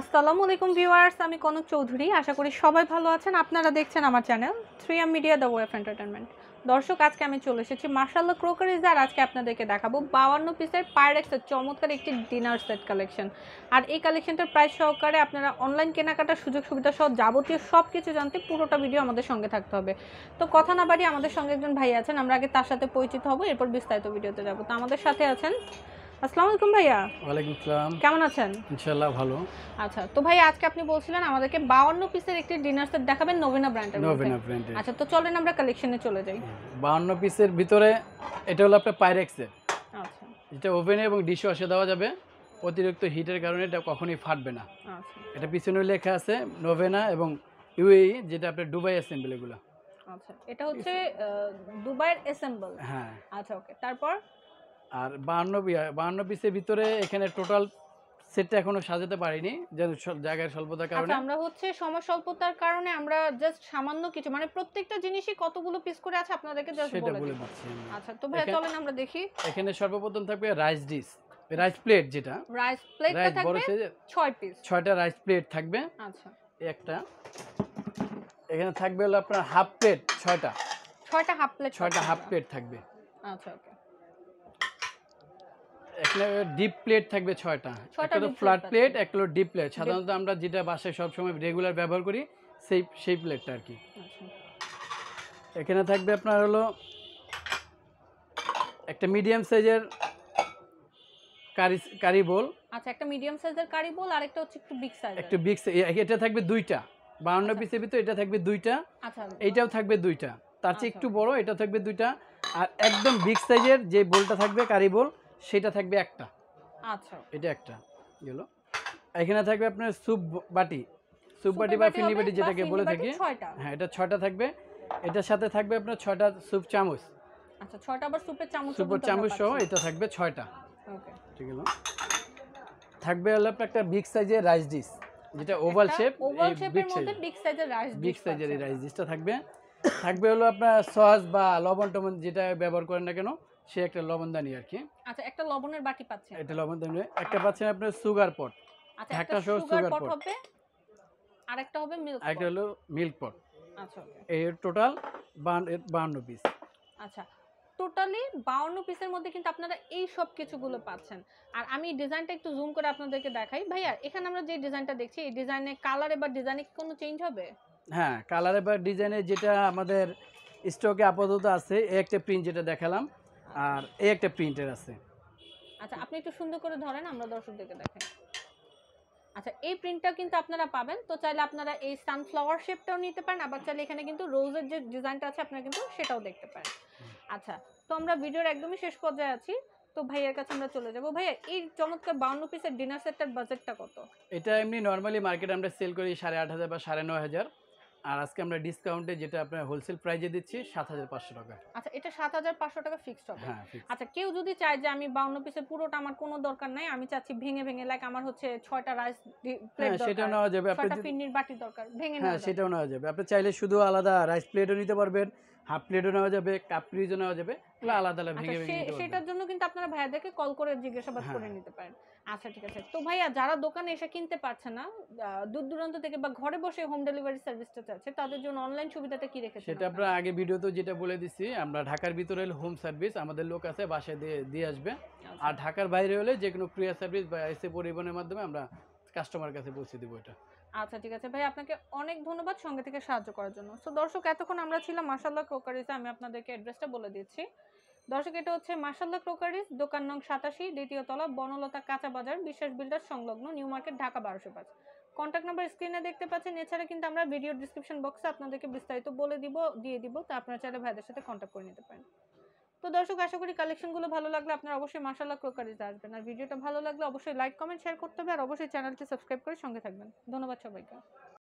আসসালামু আলাইকুম ভিউয়ার্স, আমি কনক চৌধুরী। আশা করি সবাই ভালো আছেন। আপনারা দেখছেন আমার channel three M media the web entertainment দর্শক, আজকে আমি চলে এসেছি মার্শাল্লাহ ক্রোকারিজ আর আজকে আপনাদেরকে দেখাবো বাউান্ন পিসের পায়রেক্সের চমৎকার একটি ডিনার সেট কালেকশন আর এই কালেকশনটার প্রাইস সহকারে আপনারা অনলাইন কেনাকাটার সুযোগ সুবিধা সহ যাবতীয় সব কিছু জানতে পুরোটা ভিডিও আমাদের সঙ্গে থাকতে হবে। তো কথা না বাড়ি আমাদের সঙ্গে একজন ভাই আছেন, আমরা আগে তার সাথে পরিচিত হব, এরপর বিস্তারিত ভিডিওতে যাব। তো আমাদের সাথে আছেন আসসালামু আলাইকুম ভাইয়া। ওয়ালাইকুম আসসালাম কেমন আছেন? ইনশাল্লাহ ভালো। আচ্ছা তো ভাই আজকে আপনি বলছিলেন আমাদেরকে বাউন্ন পিসের একটি ডিনার সেট দেখাবেন নভিনা ব্র্যান্ডের নোভেনা ব্র্যান্ডের আচ্ছা তো চলেন আমরা কালেকশনে চলে যাই। বাহান্ন পিসের ভিতরে এটা হলো আপনার পাইরেক্সের আচ্ছা। এটা ওভেনে এবং ডিশ ওয়াশে দেওয়া যাবে। অতিরিক্ত হিটের কারণে এটা কখনোই ফাটবে না। আচ্ছা। এটা পিছনে লেখা আছে নোভেনা এবং ইউএই যেটা আপনার দুবাই অ্যাসেম্বলি এগুলো আচ্ছা এটা হচ্ছে দুবাইয়ের অ্যাসেম্বল হ্যাঁ। আচ্ছা ওকে তারপর? আর বাহান্ন বাহান্ন পিসের ভিতরে এখানে টোটাল সেটটা এখনও সাজাতে পারিনি জায়গার স্বল্পতার কারণে। আচ্ছা আমরা হচ্ছে সময় স্বল্পতার কারণে আমরা জাস্ট সামান্য কিছু মানে প্রত্যেকটা জিনিসই কতগুলো পিস করে আছে আপনাদেরকে জাস্ট বলে দিচ্ছি আচ্ছা তো ভাই চলেন আমরা দেখি। এখানে সর্বপ্রথম থাকবে রাইস ডিশ রাইস প্লেট যেটা। রাইস প্লেটটা থাকবে সাইজের ছয় পিস ছয়টা রাইস প্লেট থাকবে। আচ্ছা। একটা এখানে থাকবে হলো আপনার হাফ প্লেট ছয়টা। ছয়টা হাফ প্লেট ছয়টা হাফ প্লেট থাকবে। আচ্ছা ওকে এখানে ডিপ প্লেট থাকবে ছয়টা। ছয়টা একটা হলো ফ্ল্যাট প্লেট একটা হলো ডিপ প্লেট সাধারণত আমরা যেটা বাসায় সবসময় রেগুলার ব্যবহার করি সেই সেই প্লেটটা আর কি। আচ্ছা। এখানে থাকবে আপনার হলো একটা মিডিয়াম সাইজের কারি কারি বোল আচ্ছা একটা মিডিয়াম সাইজের কারি বোল আর একটা হচ্ছে একটু বিগ সাইজের একটু বিগ এটা থাকবে দুইটা। বাউন্ন আচ্ছা। পিসের ভিতরে এটা থাকবে দুইটা। আচ্ছা। এইটাও থাকবে দুইটা। তার চেয়ে আচ্ছা। একটু বড় এটা থাকবে দুইটা। আর একদম বিগ সাইজের যে বোলটা থাকবে কারি বোল সেটা থাকবে একটা। আচ্ছা। এটা একটা। গেল এখানে থাকবে আপনার স্যুপ বাটি। স্যুপ বাটি বা হবে বাটি যেটাকে বলে থাকি। হ্যাঁ এটা ছয়টা থাকবে। এটার সাথে থাকবে আপনার ছয়টা স্যুপ চামচ। আচ্ছা ছয়টা আবার স্যুপের চামচ সুপার চামচ সহ এটা থাকবে ছয়টা। ওকে। ঠিক আছে। থাকবে হলো আপনার একটা বিগ সাইজের রাইস ডিশ যেটা ওভাল শেপ ওভাল শেপের মধ্যে বিগ সাইজের রাইস বিগ সাইজের এই রাইস ডিশটা থাকবে। থাকবে হলো আপনার সস বা লবণ টবণ যেটা ব্যবহার করেন না কেন সে একটা লবণদানি আর কি। আচ্ছা একটা লবণের বাটি পাচ্ছেন। এটা লবণদানি। একটা পাচ্ছেন আপনার সুগার পট আচ্ছা একটা সুগার পট। হবে আরেকটা হবে মিল্ক একটা হলো মিল্ক পট আচ্ছা এই টোটাল বাহান্ন পিস আচ্ছা টোটালি বাউন্ন পিসের মধ্যে কিন্তু আপনারা এই সব কিছুগুলো পাচ্ছেন। আর আমি ডিজাইনটা একটু জুম করে আপনাদেরকে দেখাই। ভাইয়া এখানে আমরা যে ডিজাইনটা দেখছি এই ডিজাইনে কালারে বা ডিজাইনে কোনো চেঞ্জ হবে? হ্যাঁ কালারে বা ডিজাইনে যেটা আমাদের স্টকে আপাতত আছে এই একটা প্রিন্ট যেটা দেখালাম। আর এই একটা প্রিন্টের আছে। আচ্ছা আপনি একটু সুন্দর করে ধরেন আমরা দর্শকদেরকে দেখাই। আচ্ছা এই প্রিন্টটা কিন্তু আপনারা পাবেন তো চাইলে আপনারা এই সানফ্লাওয়ার শেপটাও নিতে পারেন আবার চাইলে এখানে কিন্তু রোজের যে ডিজাইনটা আছে আপনারা কিন্তু সেটাও দেখতে পারেন। আচ্ছা তো আমরা ভিডিওর একদমই শেষ পর্যায়ে আছি তো ভাইয়ের কাছে আমরা চলে যাব। ভাইয়া এই চমৎকার বাউন্ন পিসের ডিনার সেটটার বাজেটটা কত? এটা এমনি নর্মালি মার্কেটে আমরা সেল করি সাড়ে আট হাজার বা সাড়ে নয় হাজার। আর আজকে আমরা ডিসকাউন্টে যেটা আপনার হোলসেল প্রাইজে দিচ্ছি সাত হাজার পাঁচশো টাকা। আচ্ছা এটা সাত হাজার পাঁচশো টাকা ফিক্সড হবে। হ্যাঁ আচ্ছা কেউ যদি চায় যে আমি বাউন্ন পিসের পুরোটা আমার কোনো দরকার নাই আমি চাচ্ছি ভেঙে ভেঙে লাইক আমার হচ্ছে ছয়টা রাইস প্লেট দরকার নেওয়া যাবে। আপনার একটা যদি- বাটি দরকার ভেঙে হ্যাঁ সেটাও নেওয়া যাবে। আপনি চাইলে শুধু আলাদা রাইস প্লেটও নিতে পারবেন হাফ প্লেটও নেওয়া যাবে কাপ প্লেটও নেওয়া যাবে এগুলো আলাদা আলাদা আচ্ছা ভেঙে ভেঙে সেটার জন্য কিন্তু আপনারা ভাইয়াদেরকে কল করে জিজ্ঞাসাবাদ করে হ্যাঁ। নিতে পারেন আচ্ছা ঠিক আছে তো ভাইয়া যারা দোকানে এসে কিনতে পারছে না দূর দূরান্ত থেকে বা ঘরে বসে হোম ডেলিভারি সার্ভিসটা চাচ্ছে তাদের জন্য অনলাইন সুবিধাটা কি রেখেছেন সেটা? আমরা আগে ভিডিওতে যেটা বলে দিছি আমরা ঢাকার ভিতরে হোম সার্ভিস আমাদের লোক আছে বাসায় দিয়ে দিয়ে আসবে আচ্ছা। আর ঢাকার বাইরে হলে যে কোনো ক্রিয়া সার্ভিস বা এসে পরিবহনের মাধ্যমে আমরা কাস্টমার কাছে পৌঁছে দেবো এটা। আচ্ছা ঠিক আছে। ভাই, আপনাকে অনেক ধন্যবাদ সঙ্গে থেকে সাহায্য করার জন্য। সো দর্শক, এতক্ষণ আমরা ছিলাম মার্শাল্লাহ ক্রোকারিজে আমি আপনাদেরকে অ্যাড্রেসটা বলে দিচ্ছি। দর্শক, এটা হচ্ছে মার্শাল্লাহ ক্রোকারিজ দোকান নং সাতাশি, দ্বিতীয় তলা, বনলতা কাঁচা বাজার, বিশ্বাস বিল্ডার সংলগ্ন নিউ মার্কেট, ঢাকা বারোশো পাঁচ। কন্ট্যাক্ট নাম্বার স্ক্রিনে দেখতে পাচ্ছেন। এছাড়া কিন্তু আমরা ভিডিও ডিসক্রিপশন বক্সে আপনাদেরকে বিস্তারিত বলে দিব, দিয়ে দিব। তা আপনারা চাইলে ভাইদের সাথে কন্ট্যাক্ট করে নিতে পারেন। তো দর্শক, আশা করি কালেকশনগুলো ভালো লাগলে আপনার অবশ্যই মার্শাল্লাহ ক্রোকারিতে আসবেন। আর ভিডিওটা ভালো লাগলে অবশ্যই লাইক কমেন্ট শেয়ার করতে হবে। আর অবশ্যই চ্যানেলটি সাবস্ক্রাইব করে সঙ্গে থাকবেন। ধন্যবাদ সবাইকে।